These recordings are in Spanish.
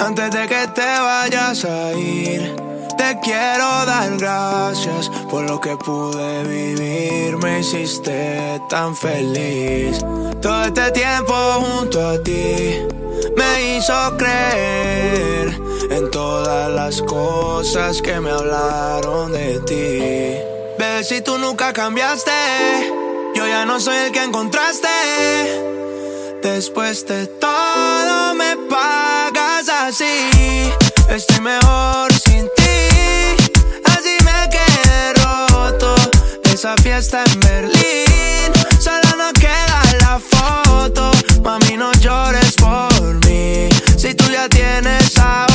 Antes de que te vayas a ir, te quiero dar gracias por lo que pude vivir. Me hiciste tan feliz. Todo este tiempo junto a ti me hizo creer en todas las cosas que me hablaron de ti. Ve si tú nunca cambiaste, yo ya no soy el que encontraste. Después de todo me pagas así. Estoy mejor sin ti. Así me quedé roto. Esa fiesta en Berlín. Solo no queda la foto. Mami, no llores por mí. Si tú ya tienes a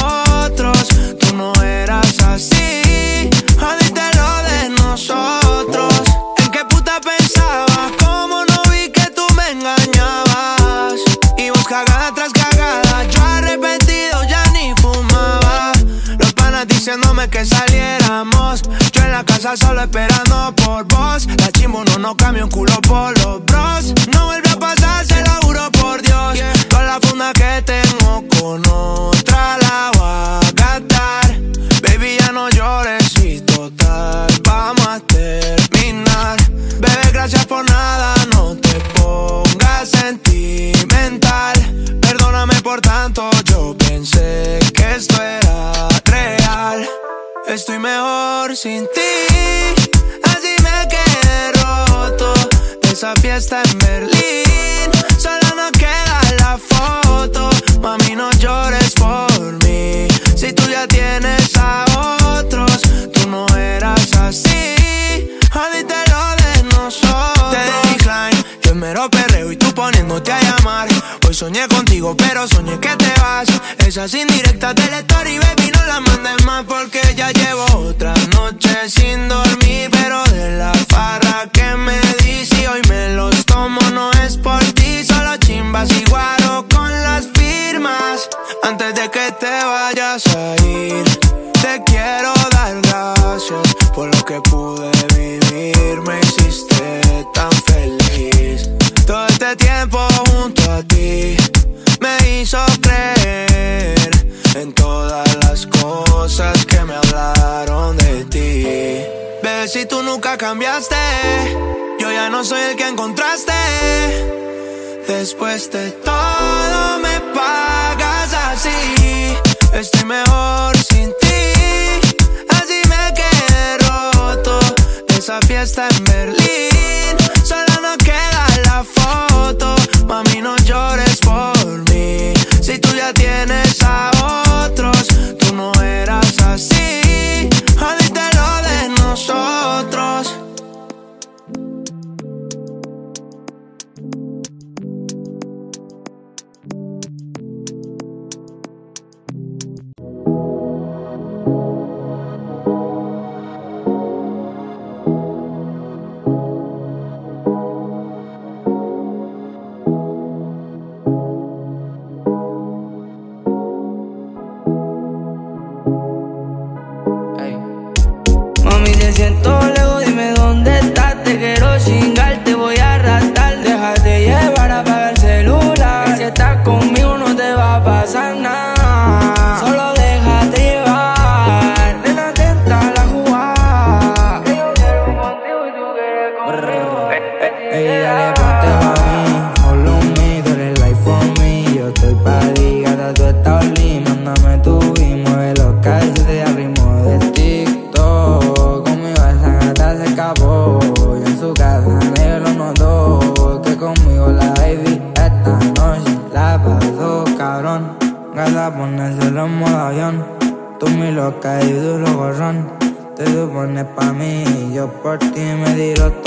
que saliéramos. Yo en la casa solo esperando por vos. La chimbo no nos cambia un culo por los bros. No vuelve a pasar, se lo juro por Dios. Toda la funda que tengo con otra la voy a gastar. Baby, ya no llores y total, vamos a terminar. Bebé, gracias por nada, no te pongas sentimental. Perdóname por tanto, yo pensé que esto era real. Estoy mejor sin ti, así me quedé roto. De esa fiesta en Berlín, solo no queda la foto. Mami, no llores por mí. Si tú ya tienes a otros, tú no eras así. Jodiste lo de nosotros. Te decline, yo mero perreo y tú poniéndote a llamar. Soñé contigo, pero soñé que te vas. Esas indirectas de la story, baby, no las mandes más porque ya llevo otra noche sin dormir. Pero de la farra que me di, si hoy me los tomo, no es por ti. Solo chimbas y guaro con las firmas. Antes de que te vayas a ir, te quiero cosas que me hablaron de ti. Bebé, si tú nunca cambiaste, yo ya no soy el que encontraste. Después de todo me pagas así. Estoy mejor sin ti. Así me quedé roto. Esa fiesta en Berlín. Solo no queda la foto. Mami, no llores por mí. Si tú ya tienes a eras loca y duro gorrón Te supones pa' mí y yo por ti me toda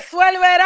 rular y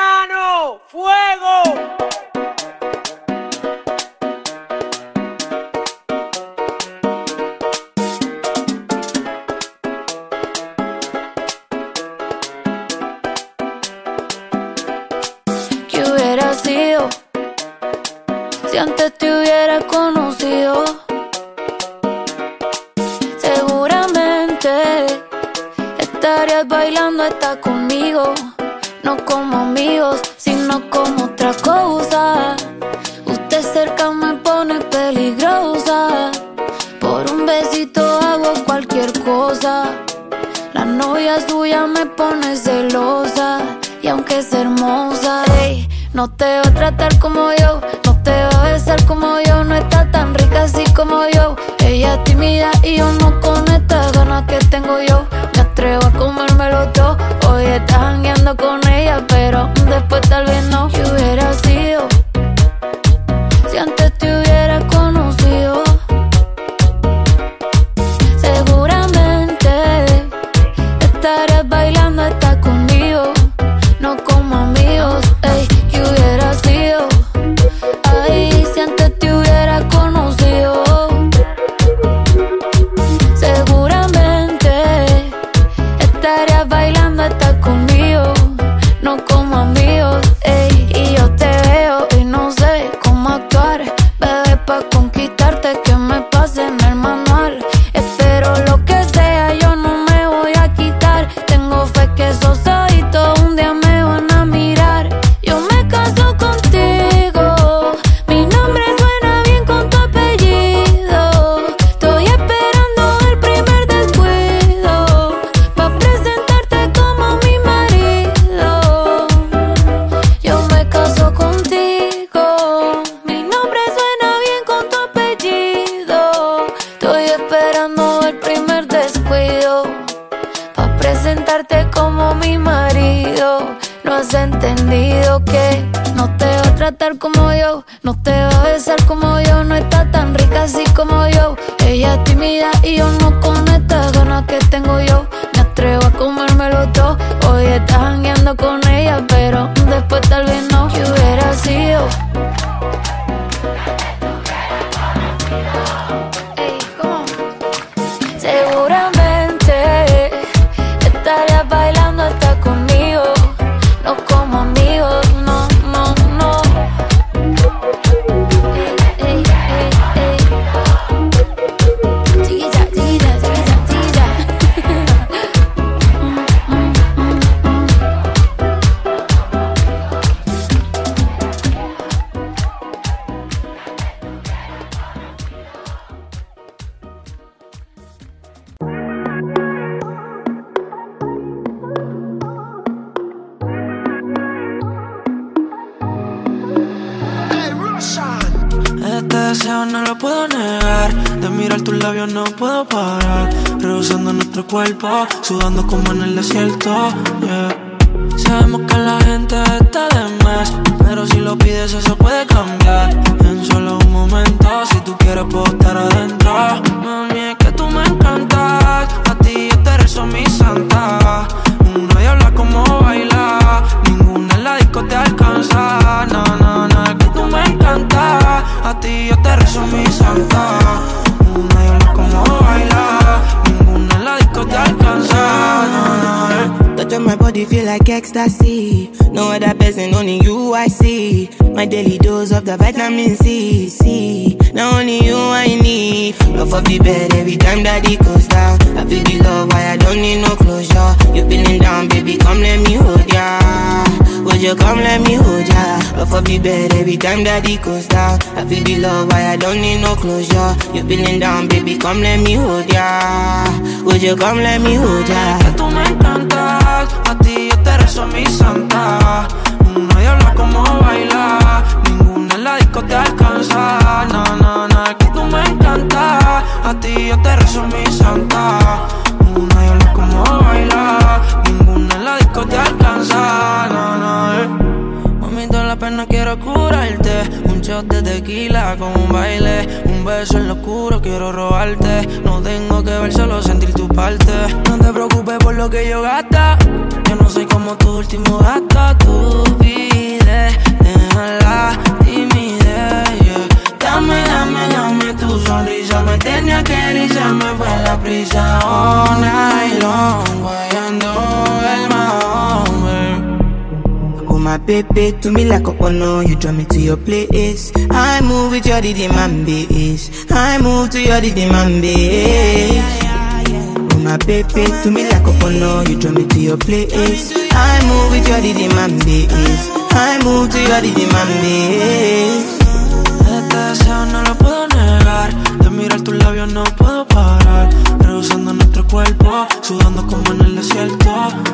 pero si lo pides eso puede cambiar. En solo un momento, si tú quieres puedo estar adentro. Mami, es que tú me encantas, a ti yo te rezo mi santa. Una habla como baila, ninguna en la disco te alcanza. No, no, no, es que tú me encantas, a ti yo te rezo mi santa. Una habla como baila, ninguna en la disco te alcanza. No, no. Touch on my body feel like ecstasy. No other person, only you I see. My daily dose of the vitamin C. C. Now only you I need. Love of the bed every time that it goes down. I feel the love, why I don't need no closure. You feeling down, baby, come let me hold ya. Would you come let me hold ya? Love of the bed every time that it goes down. I feel the love, why I don't need no closure. You feeling down, baby, come let me hold ya. Would you come let me hold ya? que tú me encantas, a ti yo te rezo mi santa. Una diabla como baila, ninguna en la disco te alcanza. No, no, es que tú me encantas, a ti yo te rezo mi santa. Una diabla como baila, ninguna en la disco te alcanza. No, no, eh. Mami, toda la pena quiero curarte. Shot de tequila con un baile. Un beso en lo oscuro quiero robarte. No tengo que ver, solo sentir tu parte. No te preocupes por lo que yo gasta. Yo no soy como tu último gasto. Tu vida, deja la timidez. yeah. Dame, dame, dame tu sonrisa. Me tenía que ir, se me fue la prisa. All night long, guayando el Mahomey. My baby, to me like a honor, you draw me to your place. I move with your rhythm and. I move to your rhythm and bass. Oh my baby, to me like a honor, you draw me to your place. I move with your rhythm and. I move to your rhythm and bass. Este deseo no lo puedo negar. De mirar tus labios no puedo parar. Rehusando nuestro cuerpo, sudando como en el desierto.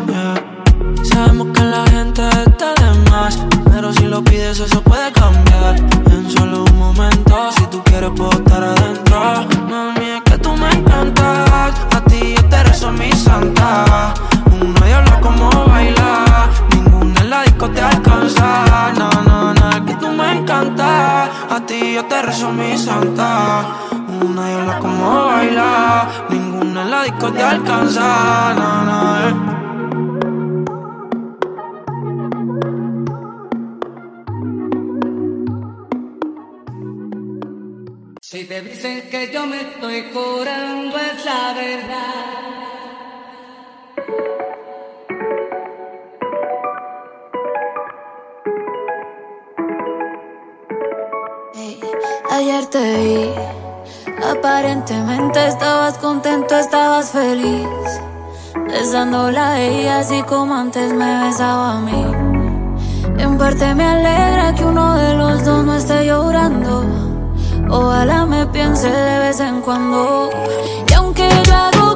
yeah. Sabemos que la gente está de más, pero si lo pides eso puede cambiar. En solo un momento, si tú quieres puedo estar adentro. Mami, es que tú me encantas, a ti yo te rezo mi santa. Una diabla como baila, ninguna en la disco te alcanza. No, no, es que tú me encantas, a ti yo te rezo mi santa. Una diabla como baila, ninguna en la disco te alcanza. No, no, eh. Si te dicen que yo me estoy curando es la verdad. Ayer te vi, aparentemente estabas contento, estabas feliz. Besándola a ella así como antes me besaba a mí. En parte me alegra que uno de los dos no esté llorando. Ojalá me piense de vez en cuando. Y aunque yo hago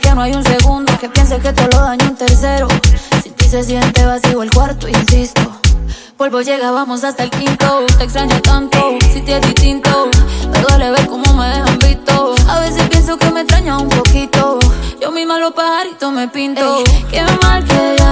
que no hay un segundo que piense que te lo daño un tercero. Si ti se siente vacío el cuarto, insisto. Polvo llega, vamos hasta el quinto. Te extraño tanto, si te es distinto. Me duele ver cómo me dejan visto. A veces pienso que me extraña un poquito. Yo misma los pajaritos me pinto. Ey, qué mal que ya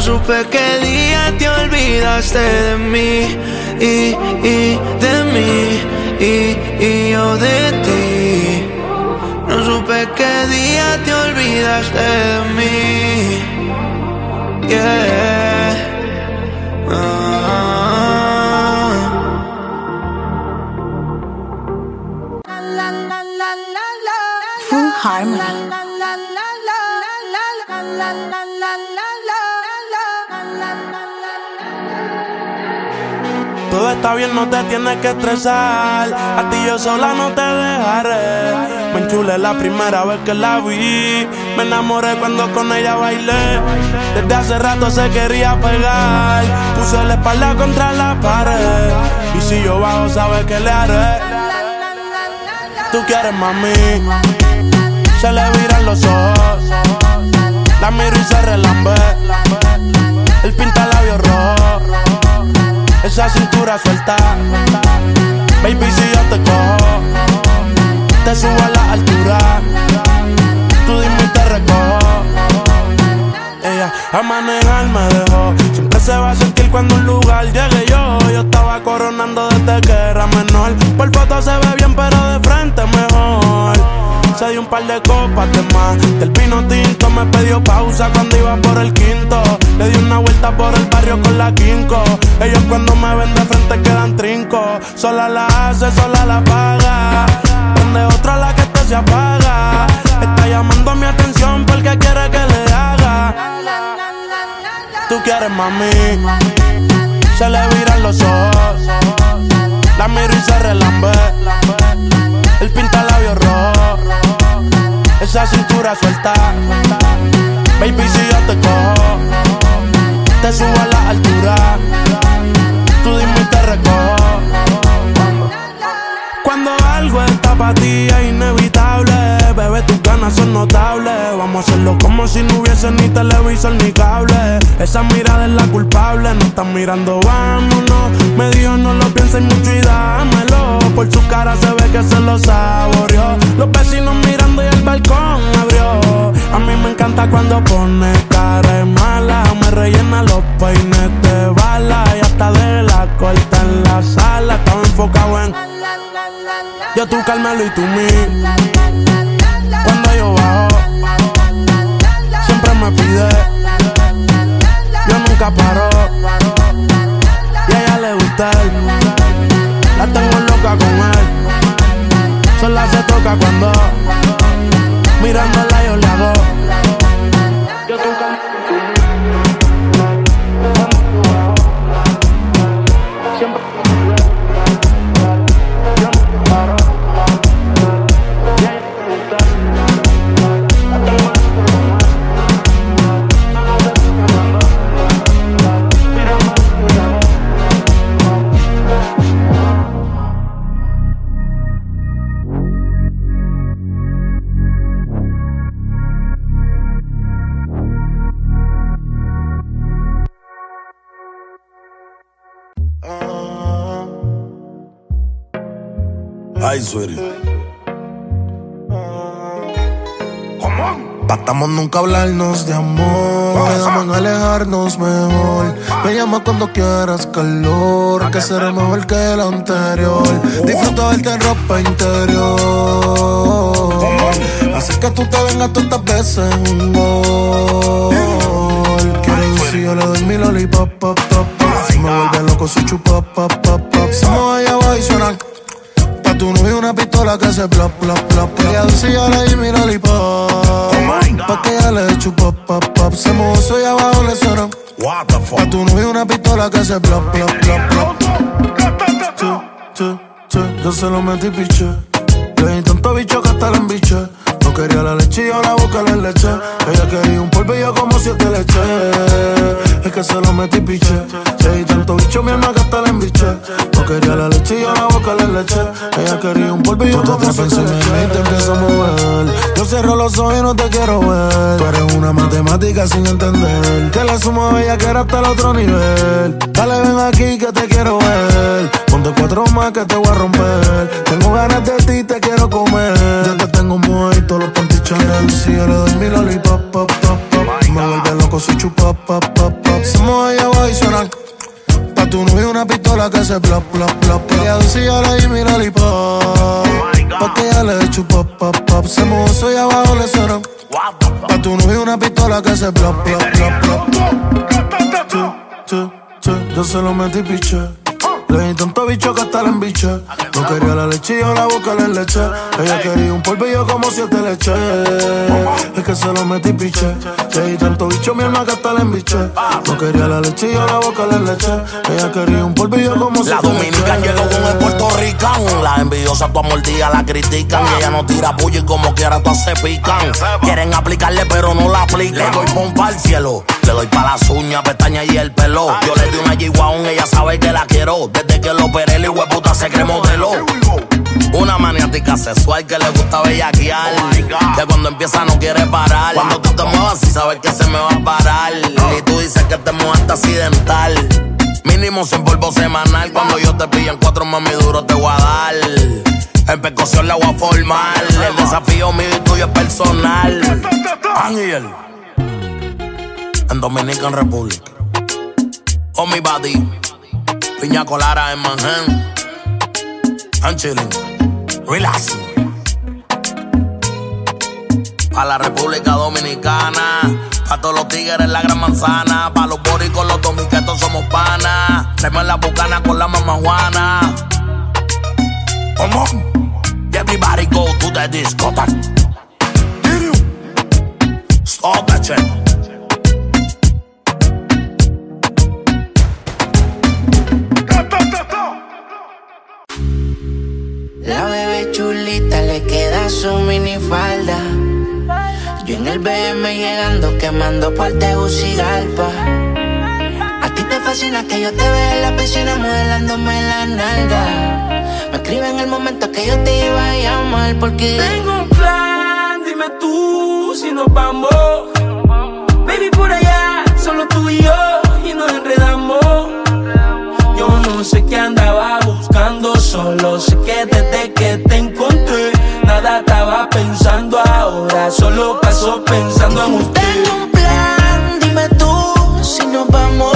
No supe qué día te olvidaste de mí y, y de mí y, y yo de ti. No supe qué día te olvidaste de mí. Yeah. Ah. Todo está bien, no te tienes que estresar. A ti yo sola no te dejaré. Me enchulé la primera vez que la vi. Me enamoré cuando con ella bailé. Desde hace rato se quería pegar. Puse la espalda contra la pared. Y si yo bajo, sabes que le haré. Tú quieres mami. Se le viran los ojos. La miro y se relambe. El pinta labios rojo. Esa cintura suelta. Baby, si yo te cojo, te subo a la altura. Tú dime y te recojo. Ella a manejar me dejó. Siempre se va a sentir cuando un lugar llegue yo. Yo estaba coronando desde que era menor. Por foto se ve bien, pero de frente mejor. Se dio un par de copas de más. Del pino tinto me pidió pausa cuando iba por el quinto. Le di una vuelta por el barrio con la quinco. Ellos cuando me ven de frente quedan trinco. Sola la hace, sola la paga. Donde otra la que te se apaga. Está llamando mi atención porque quiere que le haga. Tú quieres mami se le viran los ojos. La miro y se relambe. El pinta labios rojos. Esa cintura suelta. Baby, si yo te cojo, te subo a la altura. Tú dime y te recojo. Cuando algo está para ti es inevitable, bebé, tus ganas son notables. Vamos a hacerlo como si no hubiese ni televisor ni cable. Esa mirada es la culpable, no están mirando, vámonos. Me dijo no lo pienses mucho y dámelo. Por su cara se ve que se lo saboreó. Los vecinos mirando y el balcón abrió. A mí me encanta cuando pone cara mala. Me rellena los peines de bala y hasta de la corta en la sala. Estaba enfocado en yo tú Carmelo y tú mí. Cuando yo bajo, siempre me pide. Yo nunca paro. Y a ella le gusta. La tengo loca con él. Sola se toca cuando mirándola yo le hago. Ay, sweetie. Batamos nunca hablarnos de amor. Quedamos en alejarnos mejor. Me llama cuando quieras calor. Que será mejor que el anterior. Disfruto verte en ropa interior. Así que tú te vengas todas estas veces un gol. Quiero decir, yo le doy mi lollipop, pop, pop, pop. Si me vuelve loco, su chupa, pop, pop, pop. Tu novio una pistola que hace plop, plop, plop. Ella dice, yo le di mi lollipop. Pa' que ella le chupa, pop, pop. Se mozo y abajo le suena. What the fuck? Pa' tu novio una pistola que hace plop. Che, che, che, yo se lo metí piche. Le di tanto bicho que hasta la embiche. No quería la leche y yo la boca le leche. Ella quería un polvillo como siete leche. Es que se lo metí piche. Di tanto bicho mi alma que hasta la embiche. No quería la leche y yo la boca le leche. Ella quería un polvillo como siete leche. Y te empiezo a mover. Yo cierro los ojos y no te quiero ver. Tú eres una matemática sin entender. Que la sumo a ella que era hasta el otro nivel. Dale, ven aquí que te quiero ver. Ponte cuatro más que te voy a romper. Tengo ganas de ti, te quiero comer. Ya te tengo muy pantichones. Si yo le doy mi lollipop, pop, pop, pop. Me vuelve loco su chupa, pop, pop, pop. Se mueve allá abajo y suena. Pa' tu novio una pistola que hace plop, plop, plop. Ella dice yo le di mi lollipop. Pa' que ella le chupa, pop, pop. Se mueve soy abajo le suena. Pa' tu novio una pistola que hace plop, plop, plop, plop. Yo se lo metí piche. Le di tanto bicho que hasta la embiche. No quería la leche y yo la boca le leche. Ella quería un polvillo como siete leche. Es que se lo metí piche. Le di tanto bicho mi alma que hasta la embiche. No quería la leche y yo la boca le leche. Ella quería un polvillo como La siete leche. llegó con el puertorricán. Las envidiosas tu mordida la critican. Y ella no tira puya y como quiera todas se pican. Quieren aplicarle pero no la aplican. Le doy pompa al cielo. Le doy pa' las uñas, pestañas y el pelo. Yo le di una G-Wagon, ella sabe que la quiero. Desde que lo operé, el hueputa se cree modelo. Una maniática sexual que le gusta bellaquear. que cuando empieza no quiere parar. Cuando tú te muevas, y sabes que se me va a parar. Y tú dices que te muevaste accidental. Mínimo sin polvo semanal. Cuando yo te pillo en cuatro mami duro te voy a dar. En percusión la voy a formar. El desafío mío y tuyo es personal. Ángel. En Dominican Republic. Oh mi body. Piña colada en Manhattan. I'm chilling. Relax. Pa' la República Dominicana. Pa' todos los tigres la gran manzana. Pa' los boricos, los dominicanos somos panas. Traemos la bucana con la mamá Juana. Come on. Everybody go to the discotheque. Stop that shit. Le queda su minifalda. Yo en el BM llegando, quemando por Tegucigalpa. A ti te fascina que yo te vea en la piscina modelándome la nalga. Me escribe en el momento que yo te iba a llamar porque Tengo un plan, dime tú si nos vamos. Baby, por allá, solo tú y yo, y nos enredamos. No sé qué andaba buscando, solo sé que desde que te encontré, nada estaba pensando ahora, solo paso pensando en usted. Tengo un plan, dime tú si nos vamos.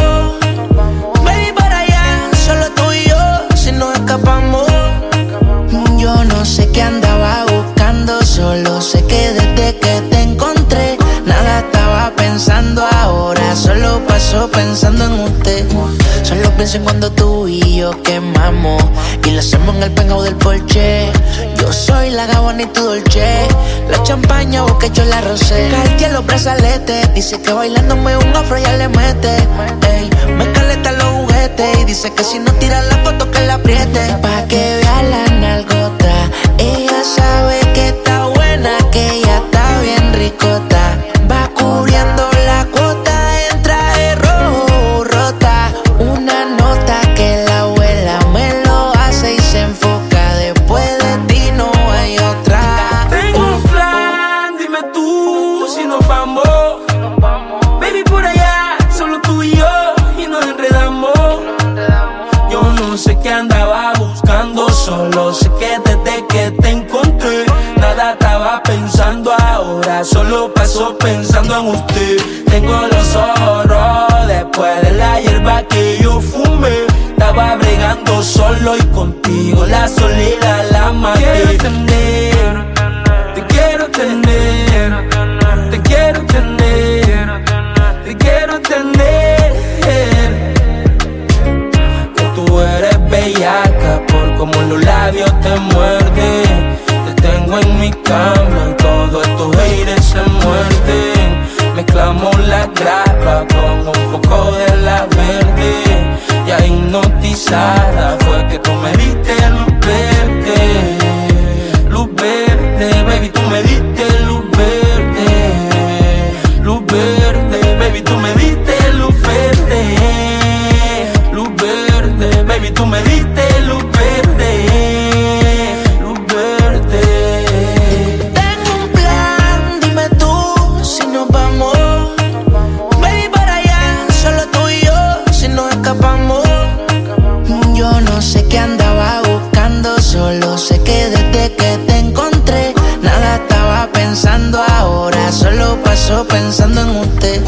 Baby, para allá, solo tú y yo, si nos escapamos. Pensando ahora, solo paso pensando en usted. Solo pienso en cuando tú y yo quemamos y lo hacemos en el pengao del porche. Yo soy la gabana y tu dolce, la champaña, vos yo la rosé. Cartier los brazaletes, dice que bailándome un afro ya le mete. Ey, me caleta los juguetes y dice que si no tira la foto que la apriete. Pa' que vea la nalgota, ella sabe solo paso pensando en usted. Tengo los ojos después de la hierba que yo fumé. Estaba bregando solo y contigo, la soledad la maté. Te quiero tener, te quiero tener, te quiero tener. Que tú eres bellaca por como los labios te muerden. Te tengo en mi cama todos estos haters se muerden. Mezclamos la grapa con un poco de la verde. Ya hipnotizada fue que tú me diste luz verde. Luz verde, baby, tú me diste pensando en usted.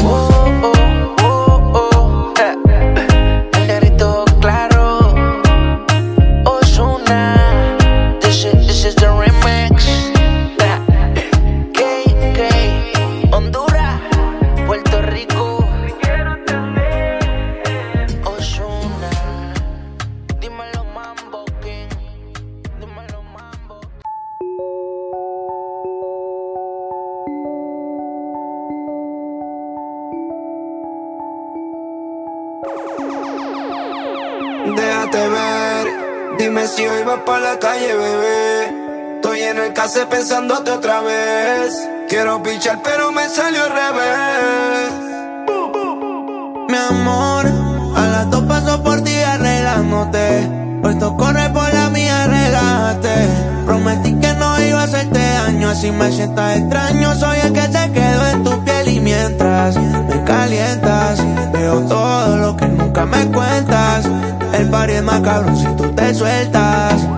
Déjate ver, dime si hoy vas para la calle, bebé. Estoy en el case pensándote otra vez. Quiero pichar, pero me salió al revés. Mi amor, a las dos paso por ti arreglándote. Puesto corre por la mía, relájate. Prometí que no iba a hacerte daño, así me sientas extraño. Soy el que se quedó en tu piel y mientras me calientas, veo todo lo que nunca me cuentas. El party es más cabrón si tú te sueltas.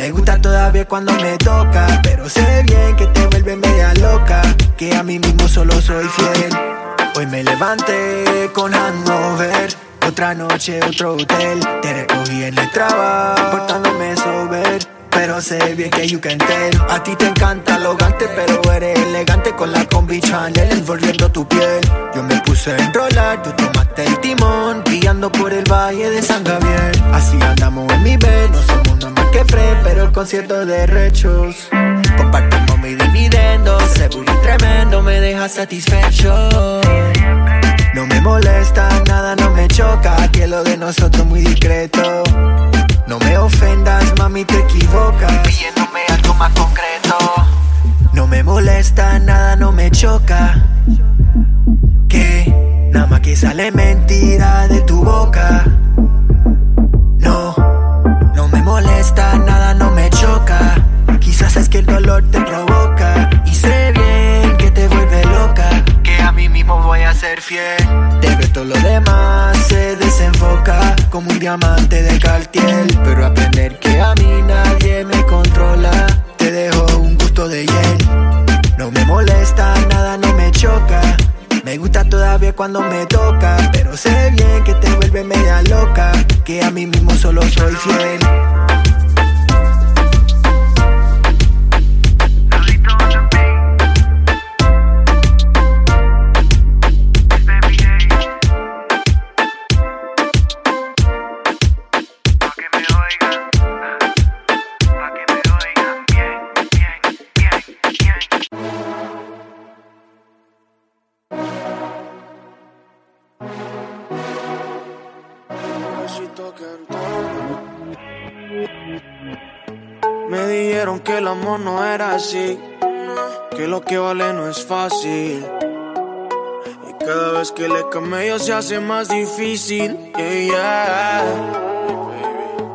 Me gusta todavía cuando me toca. Pero sé bien que te vuelve media loca. Que a mí mismo solo soy fiel. Hoy me levanté con hangover. Otra noche, otro hotel. Te recogí en el trabajo, portándome sober. Pero sé bien que you can tell. A ti te encanta lo gante Pero eres elegante con la combi Chanel Envolviendo tu piel. Yo me puse a enrolar Tú tomaste el timón Guiando por el valle de San Gabriel. Así andamos en mi bed No somos nada más que Fred Pero con ciertos derechos Compartimos mi dividendo y tremendo Me deja satisfecho. No me molesta, nada no me choca Que lo de nosotros muy discreto No me ofendas, mami, te equivocas. Pidiéndome algo más concreto. No me molesta, nada no me choca. Que nada más que sale mentira de tu boca. No, no me molesta, nada no me choca. Quizás es que el dolor te provoca. Y sé bien a mí mismo voy a ser fiel. De ver todo lo demás se desenfoca Como un diamante de Cartier Pero aprender que a mí nadie me controla Te dejo un gusto de hiel. No me molesta, nada no me choca. Me gusta todavía cuando me toca, pero sé bien que te vuelve media loca, que a mí mismo solo soy fiel. Que el amor no era así, que lo que vale no es fácil. Y cada vez que le camello se hace más difícil. yeah, yeah.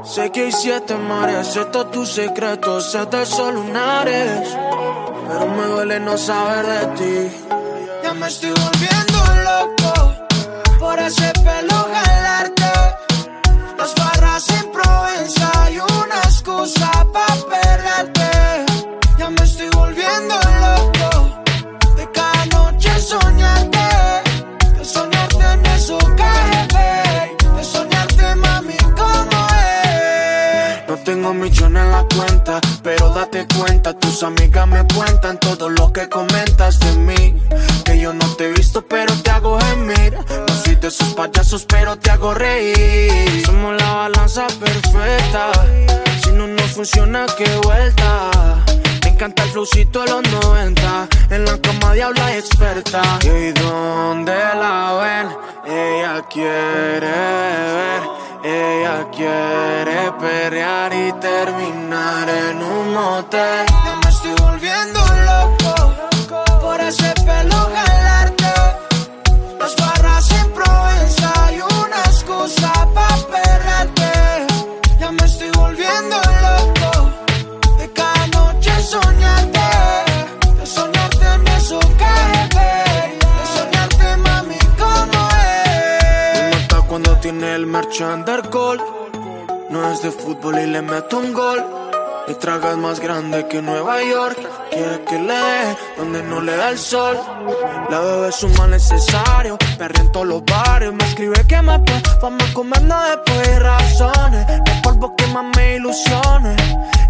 Sé que hay siete mares, sé todos tus secretos, sé de solo lunares. Pero me duele no saber de ti. Ya me estoy volviendo loco por ese pelo galarte. Millones en la cuenta, pero date cuenta, tus amigas me cuentan todo lo que comentas de mí. Que yo no te he visto, pero te hago gemir. No soy de esos payasos, pero te hago reír. Somos la balanza perfecta. Si no nos funciona, qué vuelta. Me encanta el flowcito de los 90. En la cama diabla experta. ¿Y dónde la ven? Ella quiere ver Ella quiere perrear y terminar en un motel. Ya me estoy volviendo loco por ese pelo el merchan de alcohol. No es de fútbol y le meto un gol. Mi traga es más grande que Nueva York. Quiere que le dé donde no le da el sol. La bebé es un mal necesario. Perre en todos los barrios. Me escribe que me pa' Vamos comernos después hay razones. El polvo que más me ilusiones.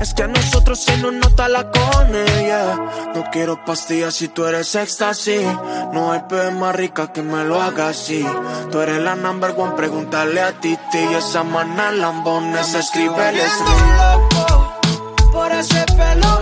Es que a nosotros se nos nota la cone, yeah. No quiero pastillas si tú eres éxtasis. No hay pez más rica que me lo haga así. Tú eres la number one, pregúntale a Titi. Y esa mana lambones, escríbele loco por ese pelo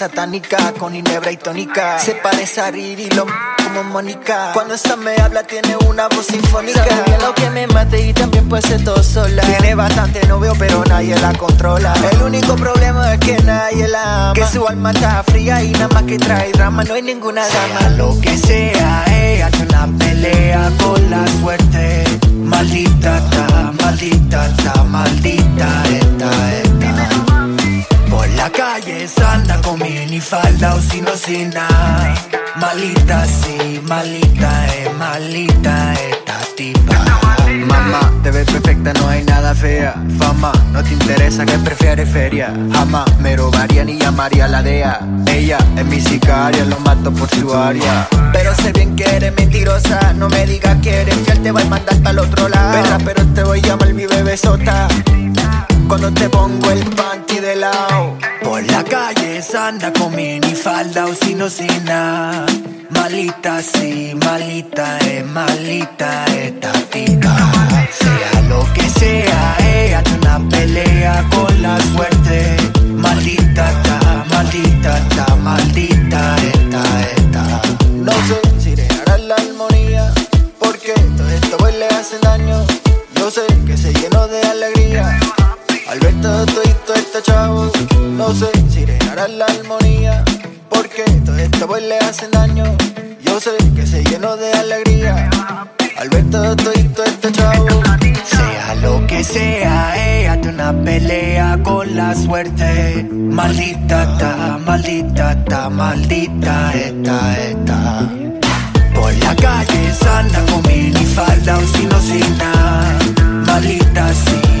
satánica con inebra y tónica. Se parece a Riri, lo m- como Mónica. Cuando esa me habla tiene una voz sinfónica. Sabe bien lo que me mate y también puede ser todo sola. Tiene bastante novio pero nadie la controla. El único problema es que nadie la ama. Que su alma está fría y nada más que trae drama. No hay ninguna dama. Sea lo que sea, eh, hay una pelea con la suerte. Maldita ta, maldita ta, maldita esta, esta. La calle anda con minifalda o sin o sin nada. Malita sí, malita es, malita esta tipa. Mamá, te ves perfecta, no hay nada fea. Fama, no te interesa que prefieres feria. Jamás me robaría ni llamaría a la DEA. Ella es mi sicaria, lo mato por su área. Pero sé bien que eres mentirosa. No me digas que eres fiel, te voy a mandar para el otro lado. Perra, pero te voy a llamar mi bebé sota cuando te pongo el panty de lado. Por la calle anda con minifalda o sin o sin nada. Malita sí, malita es, malita esta tipa. Sea lo que sea, ella hay una pelea con la suerte. Maldita ta, maldita ta, maldita esta, esta. No sé si llegará la armonía, porque todo esto pues le hace daño. Yo sé que se llenó de alegría. Al ver todo esto este chavo, no sé si llenará la armonía, porque todo esto pues le hacen daño. Yo sé que se llenó de alegría. Al ver todo esto este chavo, sea lo que sea, ella de una pelea con la suerte. Maldita ta, maldita ta, maldita esta, esta. Por la calle se anda con minifalda o sin o sin nada. Malita sí,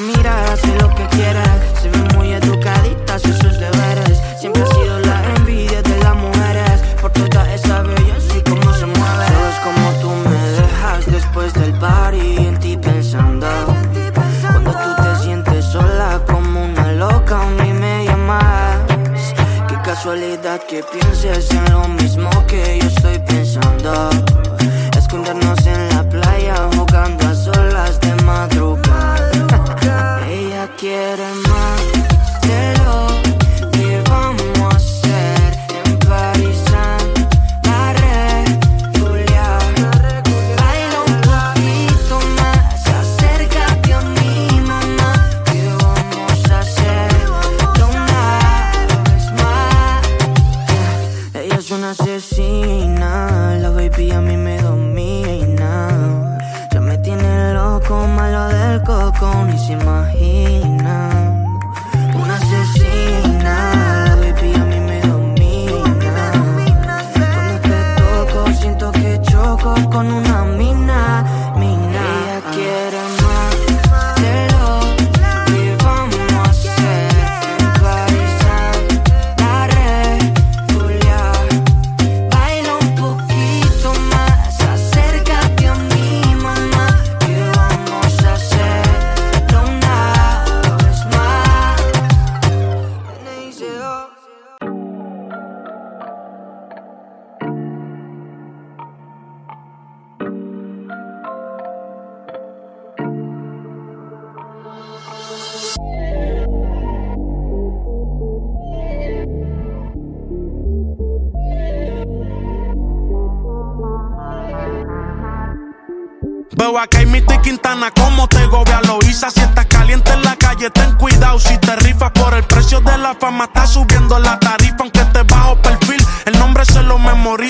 mirada sé lo que quieres. Se ven muy educaditas y sus deberes. Siempre ha sido la envidia de las mujeres. Por toda esa belleza y cómo se mueve. Todo es como tú me dejas después del party. En ti pensando. Cuando tú te sientes sola como una loca, ni me llamas. Qué casualidad que pienses en lo mismo que yo estoy pensando.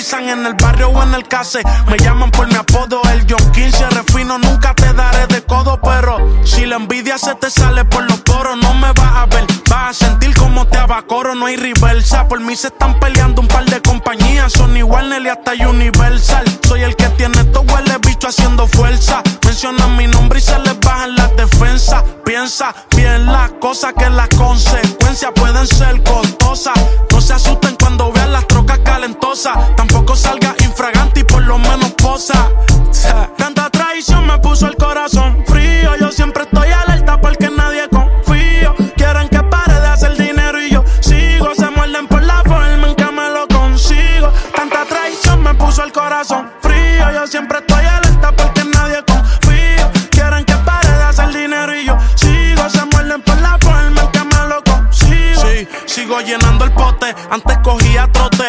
En el barrio o en el case. Me llaman por mi apodo, el John 15 refino. Nunca te daré de codo, pero si la envidia se te sale por los poros, no me vas a ver. Vas a sentir como te abacoro, no hay reversa. Por mí se están peleando un par de compañías. Son igual Nelly hasta Universal. Soy el que tiene todo huele bicho haciendo fuerza. Mencionan mi nombre y se les bajan las defensas. Piensa bien las cosas que las consecuencias pueden ser costosas. Tampoco salga infragante y por lo menos posa. Tanta traición me puso el corazón frío. Yo siempre estoy alerta porque nadie confío. Quieren que pare de hacer dinero y yo sigo. Se muerden por la forma en que me lo consigo. Tanta traición me puso el corazón frío. Yo siempre estoy alerta porque nadie confío. Quieren que pare de hacer dinero y yo sigo. Se muerden por la forma en que me lo consigo. Sí, sigo llenando el pote. Antes cogía trote.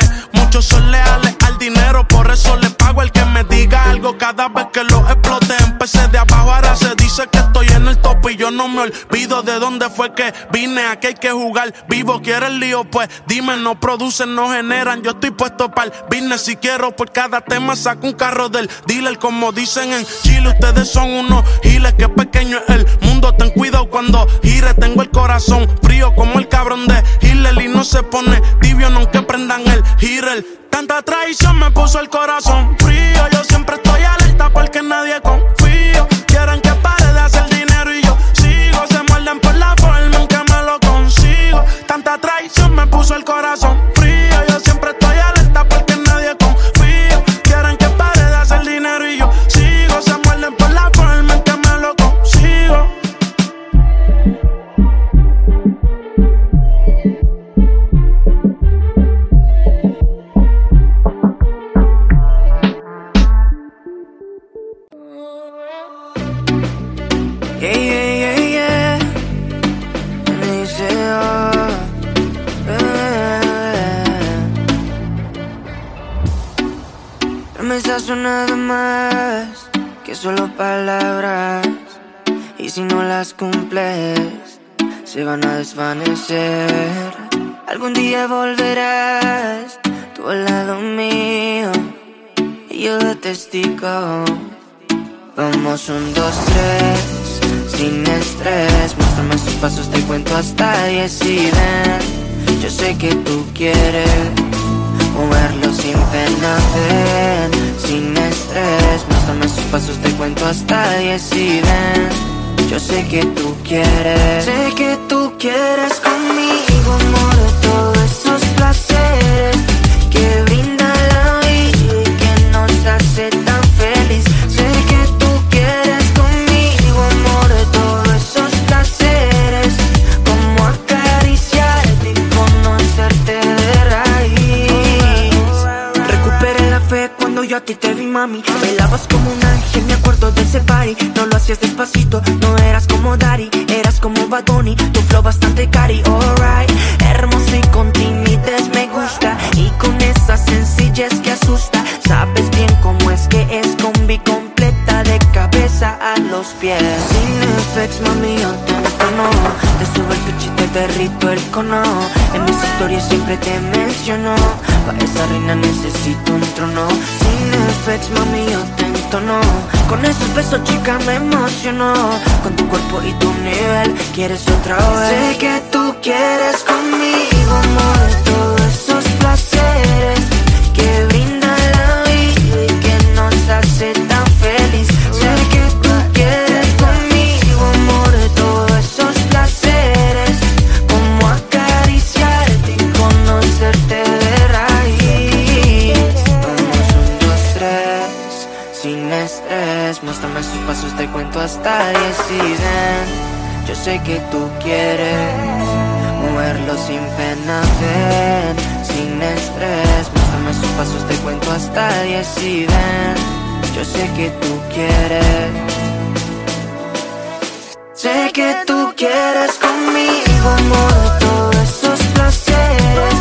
Son leales al dinero, por eso le pago el que me diga algo cada vez que lo exploten. Empecé de abajo, ahora se dice que estoy en el top y yo no me olvido de dónde fue que vine. Aquí hay que jugar vivo, ¿quieres lío? Pues dime, no producen, no generan. Yo estoy puesto para el business si quiero. Por cada tema saco un carro del dealer, como dicen en Chile. Ustedes son unos giles, que pequeño es el mundo. Ten cuidado cuando gire, tengo el corazón frío como el cabrón de Hillel y no se pone tibio, no que prendan el Hirel. Tanta traición me puso el corazón frío. Yo siempre estoy alerta porque nadie confío. Quieren Yeah, yeah, yeah, yeah. Me dice, oh, yeah. Promesas son nada más que solo palabras. Y si no las cumples, se van a desvanecer. Algún día volverás, tú al lado mío, y yo de testigo. Vamos un, dos, tres, sin estrés Muéstrame sus pasos, te cuento hasta diez y ven. Yo sé que tú quieres moverlo sin pena ven Sin estrés, muéstrame sus pasos, te cuento hasta diez y ven. Yo sé que tú quieres Sé que tú quieres conmigo, amor Todos esos placeres ti te vi, mami. Bailabas como un ángel, me acuerdo de ese party. No lo hacías despacito, no eras como Daddy Eras como Bad tu flow bastante cari, alright. Hermoso y con timidez me gusta. Y con esa sencillez que asusta. Sabes bien cómo es que es combi De a los pies. Sin effects, mami, yo te entono Te subo el pitch y te derrito el cono. En mis historias siempre te menciono. Pa' esa reina necesito un trono. Sin effects, mami, yo te entono. Con esos besos, chica, me emociono. Con tu cuerpo y tu nivel Quieres otra vez. Sé que tú quieres conmigo, amor Todos sé que tú quieres Moverlo sin pena, ven Sin estrés. Muéstrame sus pasos, te cuento hasta diez y ven. Yo sé que tú quieres. Sé que tú quieres conmigo, amor Todos esos placeres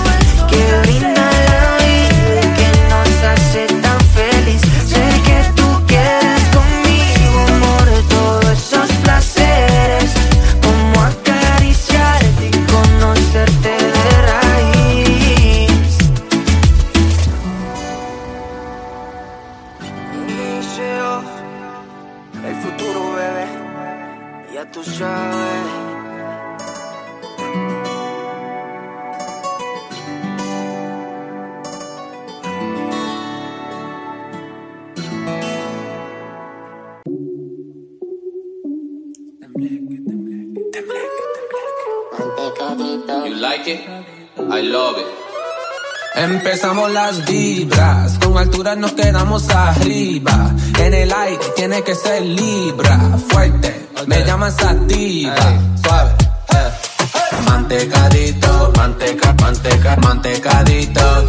Empezamos las vibras, con altura nos quedamos arriba. En el aire tiene que ser libra, fuerte, me llaman sativa, suave. eh. Mantecadito, manteca, manteca, mantecadito.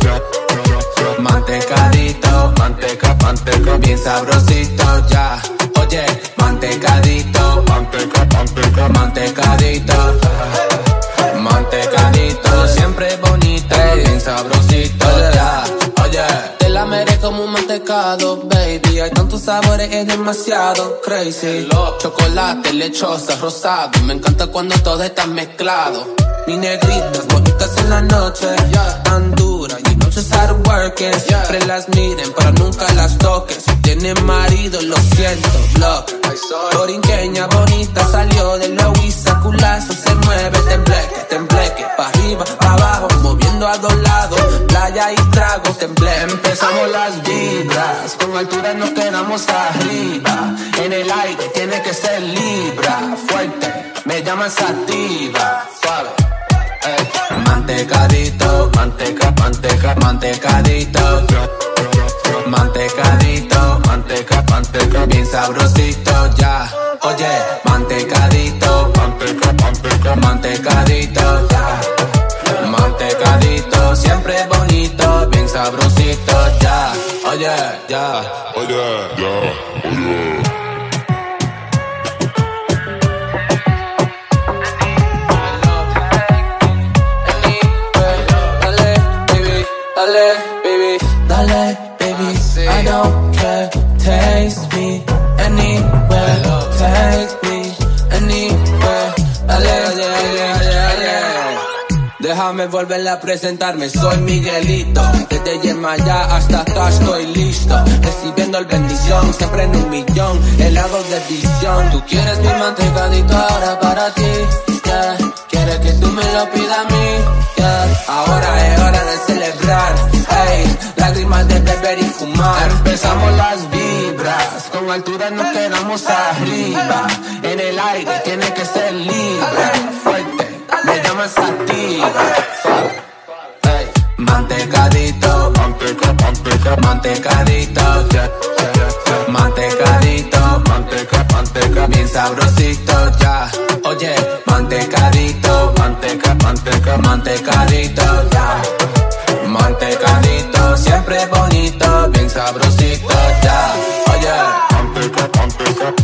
Mantecadito, manteca, manteca, bien sabrosito ya. Oye, mantecadito, manteca, manteca, mantecadito. Mantecadito, siempre bonito, bien sabrosito ya. Oye, te la meré como un mantecado, baby. Hay tantos sabores, es demasiado crazy. Chocolate, lechosa, rosado. Me encanta cuando todo está mezclado. Mi negritas bonitas en la noche, hard working. Siempre las miren, pero nunca las toquen. Si tienen marido, lo siento, block. Borinqueña bonita salió de la huiza, culazo se mueve, tembleque, tembleque, pa' arriba, pa' abajo, moviendo a dos lados, playa y trago, temble. Empezamos las vibras, con altura nos quedamos arriba. En el aire tiene que ser libra, fuerte, me llaman sativa, suave. Mantecadito, manteca, manteca, mantecadito. Mantecadito, manteca, manteca, bien sabrosito ya. Oye, mantecadito, manteca, manteca, mantecadito ya. Mantecadito, siempre bonito, bien sabrosito ya. Oye, ya. Oye, ya. Oye. Dale, baby, dale, baby. I don't care. Taste me anywhere. Take me anywhere. Dale, dale, dale. Déjame volver a presentarme, soy Miguelito. Desde Yemayá hasta acá estoy listo. Recibiendo el bendición, siempre en un millón. Helado de visión. Tú quieres mi mantecadito ahora para ti. Yeah. Quieres que tú me lo pidas a mí. Yeah. Ahora es hora de celebrar. Hey, lágrimas de beber y fumar. Empezamos las vibras. Con altura nos quedamos arriba. En el aire tiene que ser libre. Fuerte, me llaman sativa. Hey, Mantecadito, manteca, manteca, mantecadito, yeah, mantecadito, manteca, bien sabrosito ya. Oye, mantecadito, manteca, manteca, mantecadito, ya. Mantecadito, siempre bonito, bien sabrosito ya. Oye, manteca, manteca,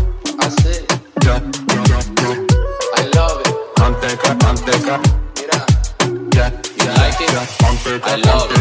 así, ya, ya, ya. I love it. Manteca, manteca, mira, ya, ya, like it? Manteca, I love it.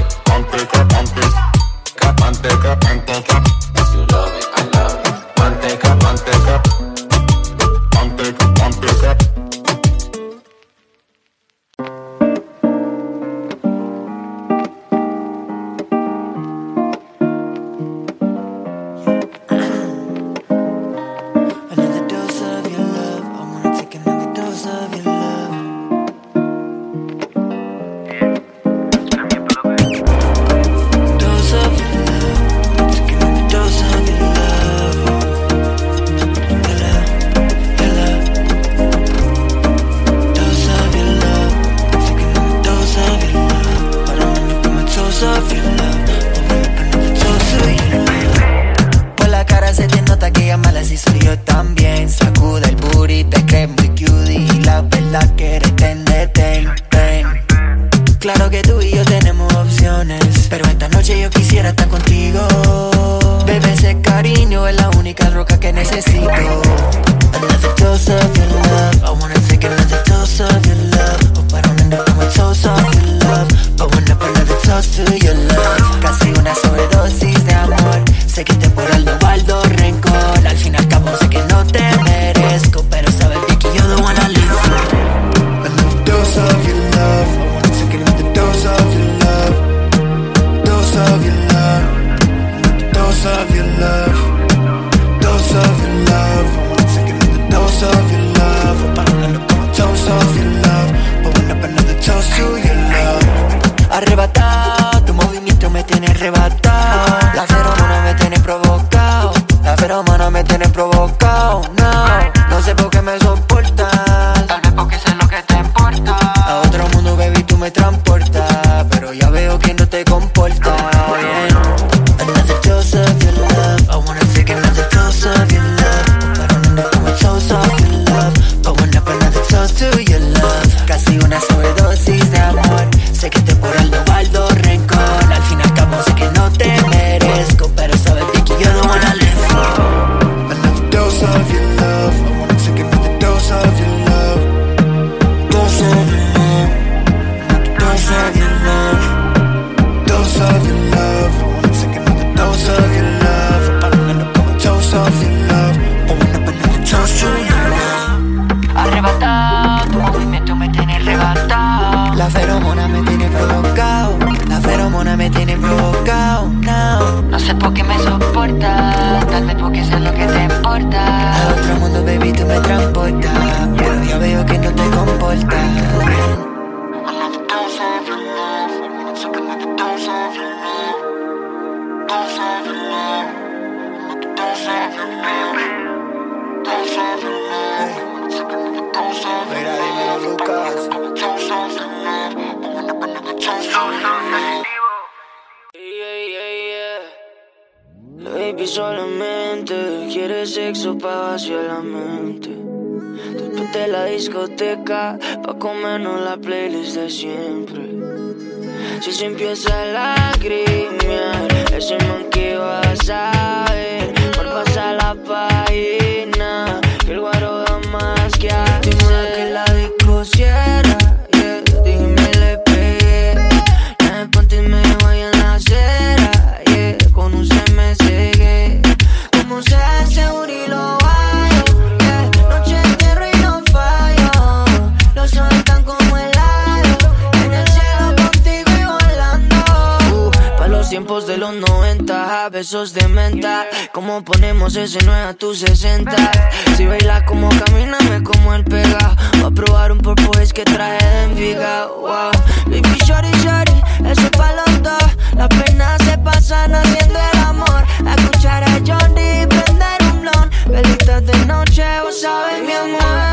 en Wow. Baby, shorty, shorty, eso es pa' los dos. Las penas se pasan haciendo el amor. A escuchar a Johnny prender un blon. Velitas de noche, vos sabes, mi amor.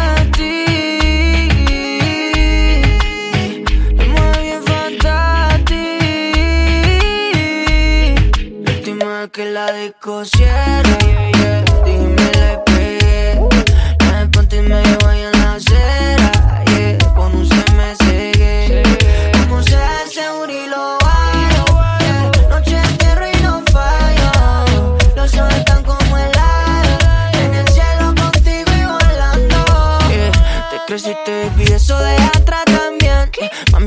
que la disco.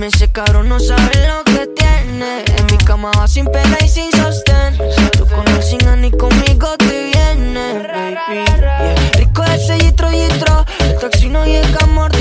Ese cabrón no sabe lo que tiene. En mi cama va sin pega y sin sostén. Tú con el sin ni conmigo te vienes, baby. Yeah. Rico ese yitro, yitro. El taxi no llega muerto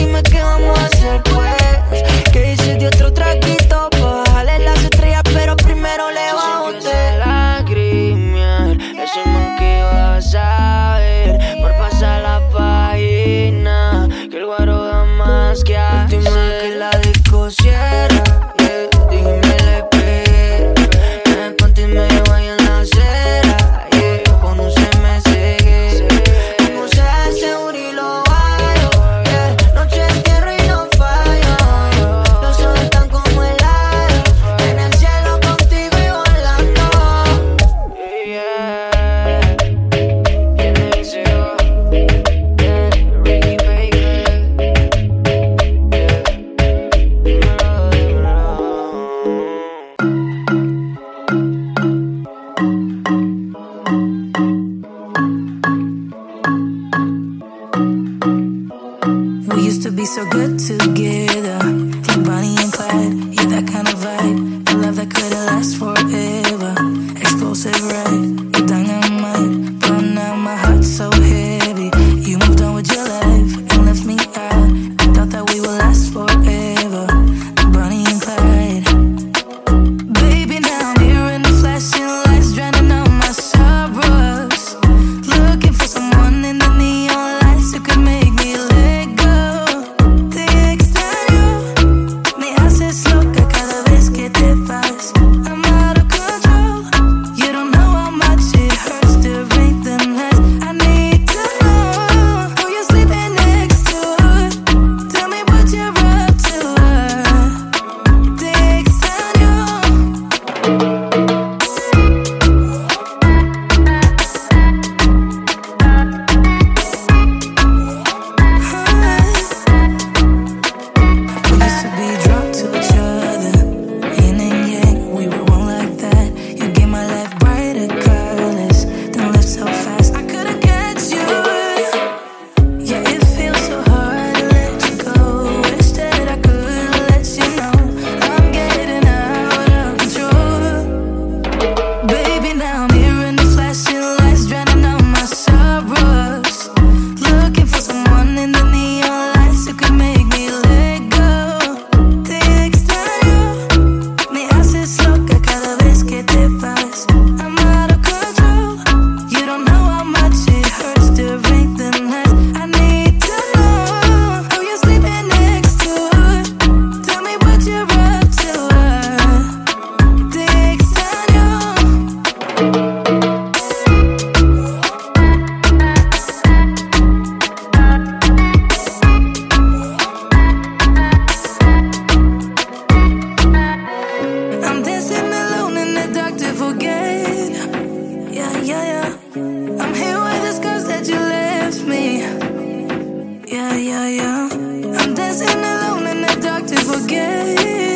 forget.